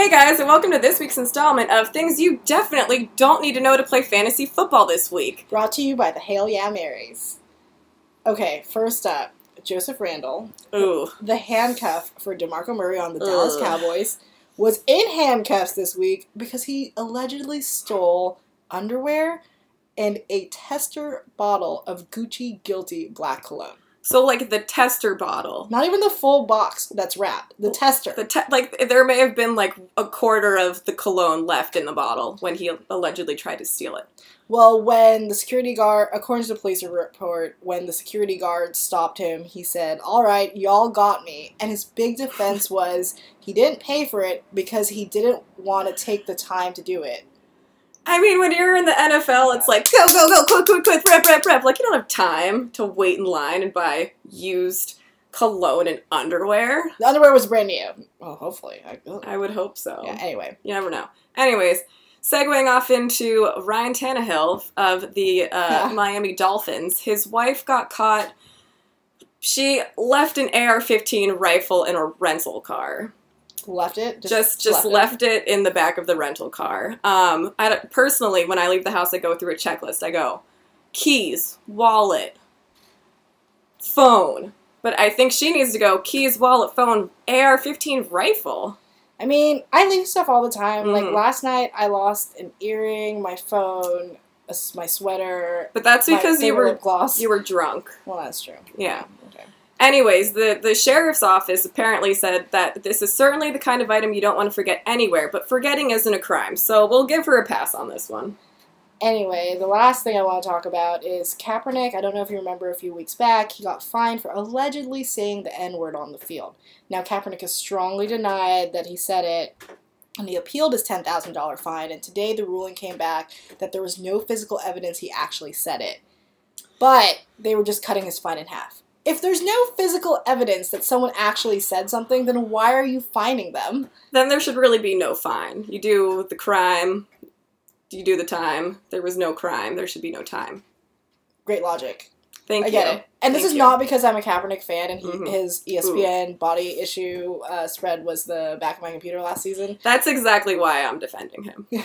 Hey guys, and welcome to this week's installment of things you definitely don't need to know to play fantasy football this week. Brought to you by the Hail Yeah Marys. Okay, first up, Joseph Randle, Ooh. the handcuff for DeMarco Murray on the Dallas Cowboys, was in handcuffs this week because he allegedly stole underwear and a tester bottle of Gucci Guilty Black Cologne. So like the tester bottle. Not even the full box that's wrapped, the tester. The te- like there may have been like a quarter of the cologne left in the bottle when he allegedly tried to steal it. Well, when the security guard, according to the police report, when the security guard stopped him, he said, All right, y'all got me. And his big defense was he didn't pay for it because he didn't want to take the time to do it. I mean, when you're in the NFL, it's like go go go quick quick quick rep rep rep. Like you don't have time to wait in line and buy used cologne and underwear. The underwear was brand new. Well, hopefully. I. I would hope so. yeah, anyway. You never know. Anyways, segueing off into Ryan Tannehill of the uh, Miami Dolphins, his wife got caught. She left an AR-15 rifle in a rental car. Left it? Just just, it? left it in the back of the rental car. Um, I personally, when I leave the house, I go through a checklist. I go keys, wallet, phone. But I think she needs to go keys, wallet, phone, AR-15 rifle. I mean, I leave stuff all the time. Like Mhm. last night, I lost an earring, my phone, my sweater, But that's because you were gloss. you were drunk. well, that's true. Yeah. Okay. Anyways, the, the sheriff's office apparently said that this is certainly the kind of item you don't want to forget anywhere, but forgetting isn't a crime, so we'll give her a pass on this one. Anyway, the last thing I want to talk about is Kaepernick. I don't know if you remember a few weeks back, he got fined for allegedly saying the N word on the field. Now, Kaepernick has strongly denied that he said it, and he appealed his $10,000 fine. And today the ruling came back that there was no physical evidence he actually said it. But they were just cutting his fine in half. If there's no physical evidence that someone actually said something, then why are you fining them? Then there should really be no fine. You do the crime, you do the time. There was no crime, there should be no time. Great logic. Thank I you. get it. And this is you. not because I'm a Kaepernick fan and he, Mhm. his ESPN body issue uh, spread was the back of my computer last season. That's exactly why I'm defending him.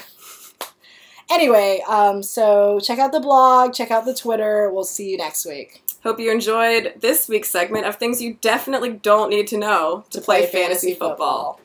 Anyway, um, so check out the blog, check out the Twitter. We'll see you next week. Hope you enjoyed this week's segment of things you definitely don't need to know to, play, fantasy football.